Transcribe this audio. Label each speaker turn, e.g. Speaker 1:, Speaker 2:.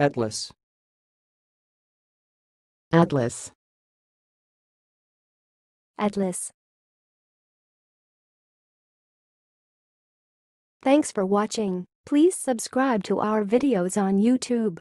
Speaker 1: Atlas.
Speaker 2: Atlas.
Speaker 3: Atlas. Thanks for watching. Please subscribe to our videos on YouTube.